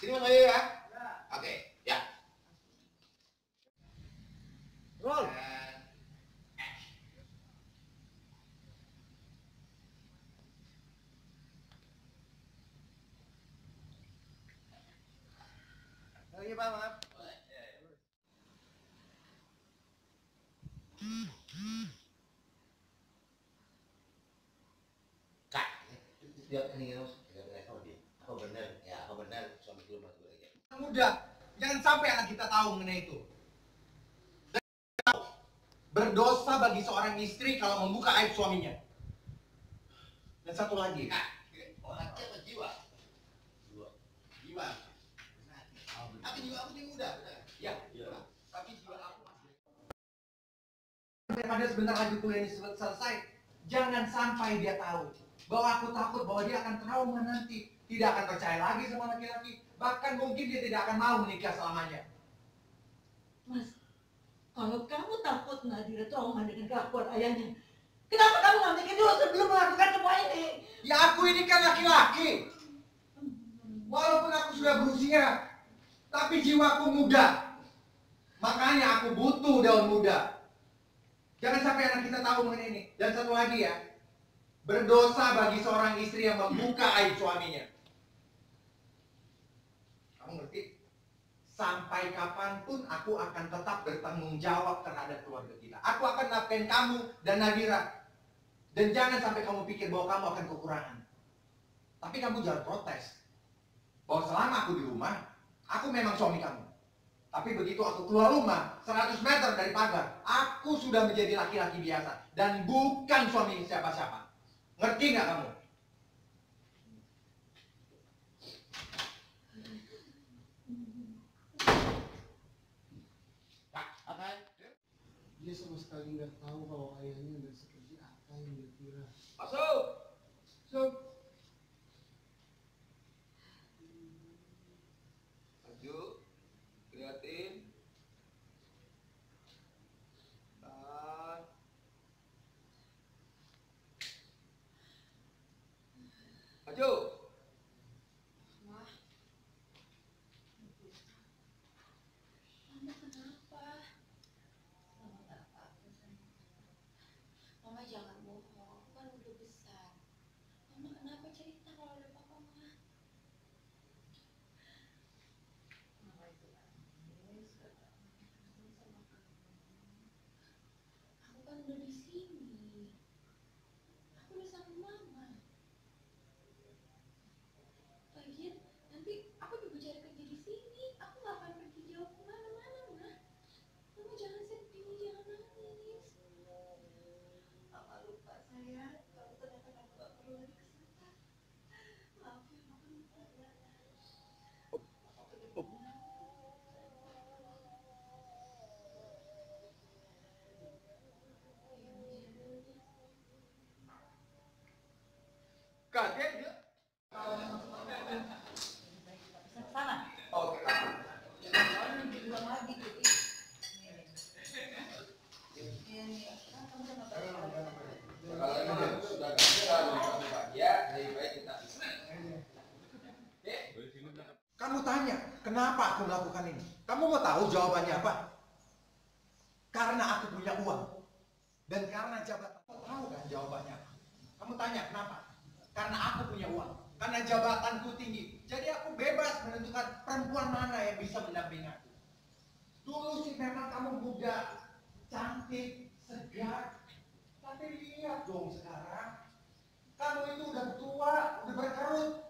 Sini Mas Bayu ya. Oke, ya. Roll. Dan action. Lagi Pak, maaf. Boleh. Ya, ya. Kak, dia ini harus kita sama dia. Apa benar? Ya, apa benar suami lu masuk lagi? Muda, jangan sampai anak kita tahu mengenai itu. Dan berdosa bagi seorang istri kalau membuka aib suaminya. Dan satu lagi, oh jiwa? Jiwa. Jiwa aku muda? Ya. Tapi jiwa aku masih daripada sebentar lagi kuliah ini sel- selesai, jangan sampai dia tahu bahwa aku takut bahwa dia akan trauma nanti, tidak akan percaya lagi sama laki-laki, bahkan mungkin dia tidak akan mau menikah selamanya. Mas, kalau kamu takut Nadira trauma dengan kelakuan ayahnya, kenapa kamu nggak mikir dulu sebelum melakukan semua ini? Ya aku ini kan laki-laki, walaupun aku sudah berusia, tapi jiwaku muda. Makanya aku butuh daun muda. Jangan sampai anak kita tahu mengenai ini. Dan satu lagi ya, berdosa bagi seorang istri yang membuka aib suaminya. Kamu ngerti? Sampai kapan pun aku akan tetap bertanggung jawab terhadap keluarga kita. Aku akan nafkahin kamu dan Nadira. Dan jangan sampai kamu pikir bahwa kamu akan kekurangan. Tapi kamu jangan protes. Bahwa selama aku di rumah, aku memang suami kamu. Tapi begitu aku keluar rumah, 100 meter dari pagar, aku sudah menjadi laki-laki biasa. Dan bukan suami siapa-siapa. Ngerti nggak kamu? Dia sama sekali nggak tahu kalau ayahnya nggak seperti apa yang dia kira. Masuk. So, Maju. Liatin. Tahan. Maju. Mah. Mama kenapa? Mama gak apa-apa sayang. Mama jangan bohong, kan udah besar. Mama kenapa cerita kalau ada papa mama? Mama itu nangis, kata kangen sama kamu. Aku kan udah di sini. Aku udah sama mama. Lagian nanti aku juga cari kerja di sini. Aku gak akan pergi jauh ke mana-mana, mah. Mama jangan sedih, jangan nangis. Mama lupa sayang. Kalau ternyata kamu gak perlu lagi ke sana. Maaf ya, mama lupa ya. Kaget dia. Sana. Oke. Soalnya di ruang lagi tuh. Ini, kan kamu udah nggak pakai. Kalau ini sudah gak bisa dari pagi ya, lebih baik kita Oke? Kamu tanya, kenapa aku melakukan ini? Kamu mau tahu jawabannya apa? Karena aku punya uang. Dan karena jabatan. Kamu tahu kan jawabannya? Kamu tanya, kenapa? Karena aku punya uang. Karena jabatanku tinggi. Jadi aku bebas menentukan perempuan mana yang bisa mendampingi aku. Dulu sih memang kamu muda, cantik, segar. Tapi lihat dong sekarang. Kamu itu udah tua, udah berkerut.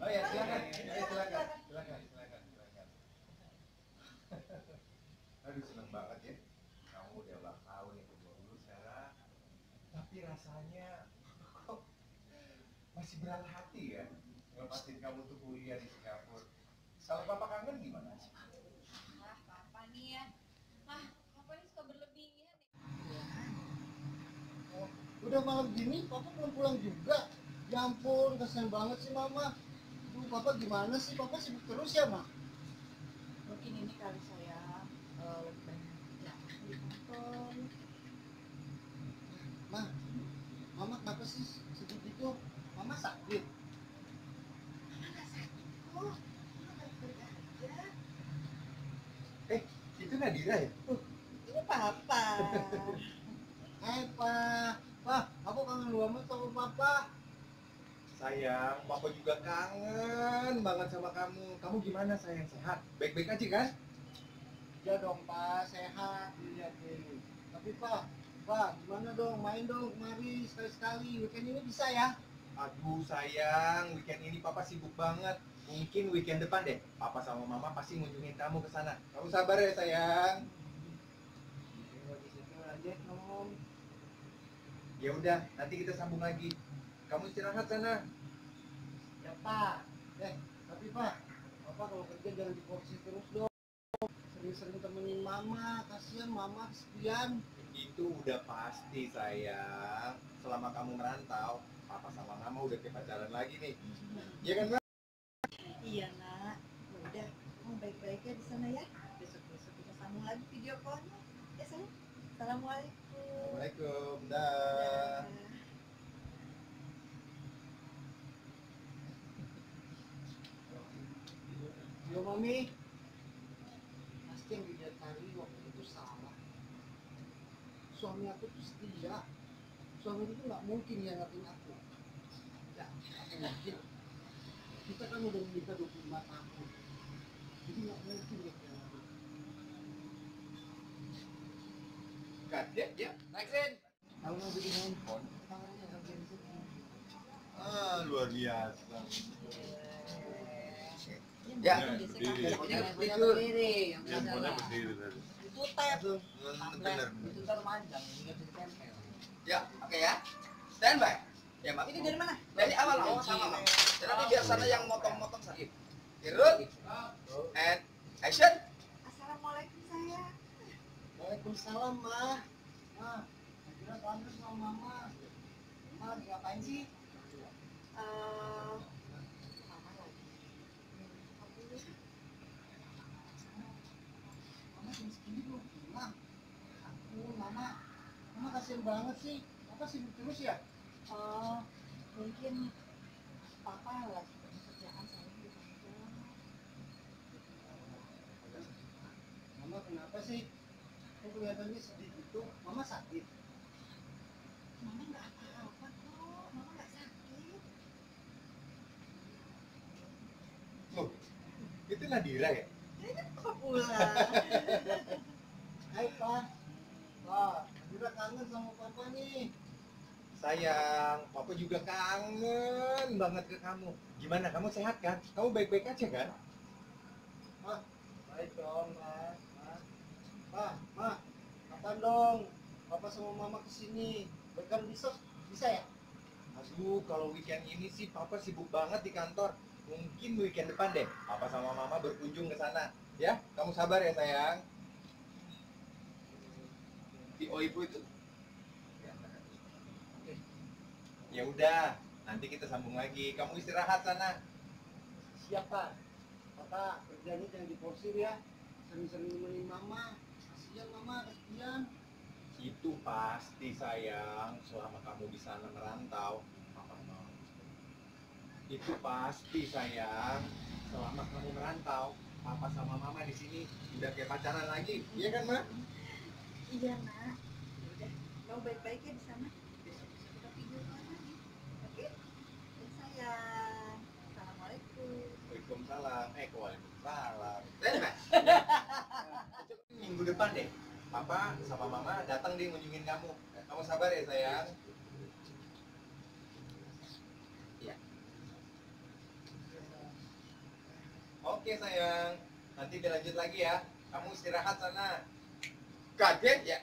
Oh ya, silakan. Ya, silakan. Silakan, silakan, silakan. Aduh, seneng banget ya. Kamu udah ulang tahun itu dulu, Sarah. Tapi rasanya kok masih berat hati ya ngelepasin kamu tuh kuliah di Singapura. Kalau papa kangen gimana? Wah, papa nih ya. Ah, papa ini suka berlebihan. Udah malam gini, papa belum pulang juga. Ya ampun, kasihan banget sih mama. Duh, papa gimana sih? Papa sibuk terus ya, Ma? Mungkin ini kali saya eh, lebih banyak kerja di kantor. Ma, mama kenapa sih sedih gitu? Mama sakit. Baik-baik aja. Eh, itu Nadira ya? Ini papa. Eh, Pa. Pa, aku kangen banget sama papa. Sayang, papa juga kangen banget sama kamu. Kamu gimana sayang? Sehat? Baik-baik aja kan? Ya dong, Pa. Sehat. Lihat nih. Tapi, Pa, Pa, gimana dong? Main dong, mari sekali-sekali. Weekend ini bisa ya? Aduh sayang, weekend ini papa sibuk banget. Mungkin weekend depan deh, papa sama mama pasti ngunjungin kamu ke sana. Kamu sabar ya sayang. Om. Ya udah, nanti kita sambung lagi. Kamu istirahat sana. Ya Pak. Eh, tapi Pak, Bapak kalau kerja jangan diporsi terus dong. Sering-sering temenin Mama, kasihan Mama kesepian. Itu udah pasti sayang. Selama kamu merantau, papa sama mama udah kayak pacaran lagi nih. Iya kan, Mbak? Iya nak. Ya Udah, kamu baik-baik ya di sana ya. Besok-besok kita sambung lagi video callnya. Ya sayang. Assalamualaikum. Assalamualaikum. Dah. Mami. Pasti yang dilihat tadi waktu itu salah. Suami aku tuh setia. Suami itu nggak mungkin hianatin aku. Ya, nggak mungkin. Kita kan udah menikah 25 tahun. Jadi nggak mungkin ya hianatin. Kan, ya, ya. Next in. Kalau mau beli handphone, tangannya harus yang. Ah, luar biasa. Ya, berdiri. Yang berdiri tadi. Itu tab. Bener. Itu termanjang, nggak bisa ditempel. Ya, oke ya. Stand by. Ya, Mak. Ini dari mana? Dari awal awal sama, Mak. Nanti biar sana yang motong-motong sakit. Kirut. And action. Assalamualaikum sayang. Waalaikumsalam, Ma. Ma, kira sama Mama. Ma, ngapain sih? Eh, Mama lagi minum kopi dulu. Mama jam segini belum pulang. Aduh, Mama. Kasihan banget sih. Papa sibuk terus ya? Oh, mungkin papa lagi banyak kerjaan saya di kantor. Mama kenapa sih? Kok kelihatannya sedih gitu? Mama sakit. Mama nggak apa-apa kok, mama nggak sakit. Loh, itu Nadira ya? Ini kan papa pulang. Hai, Pak. Pak, udah kangen sama Papa nih. Sayang, papa juga kangen banget ke kamu. Gimana, kamu sehat kan? Kamu baik-baik aja kan? Baik dong, Ma. Ma. Ma, Ma. Kapan dong? Papa sama Mama ke sini. Bahkan bisa, bisa ya? Aduh, kalau weekend ini sih papa sibuk banget di kantor. Mungkin weekend depan deh, papa sama mama berkunjung ke sana. Ya, kamu sabar ya sayang. Di Oibu itu. Ya udah, nanti kita sambung lagi. Kamu istirahat sana. Siapa? Papa, kerjanya jangan diporsir ya. Sering-sering nemenin Mama. Kasihan Mama, kasihan. Itu pasti sayang, selama kamu di sana merantau, papa mau. Itu pasti sayang, selama kamu merantau, papa sama mama di sini udah kayak pacaran lagi, iya kan ma? Iya nak. Udah, kamu baik-baik ya di sana. Sayang. Waalaikumsalam. Eh, waalaikumsalam. Minggu depan deh, Papa sama Mama datang deh ngunjungin kamu. Kamu sabar ya sayang. Iya. Oke sayang, nanti dilanjut lagi ya. Kamu istirahat sana. Kaget ya.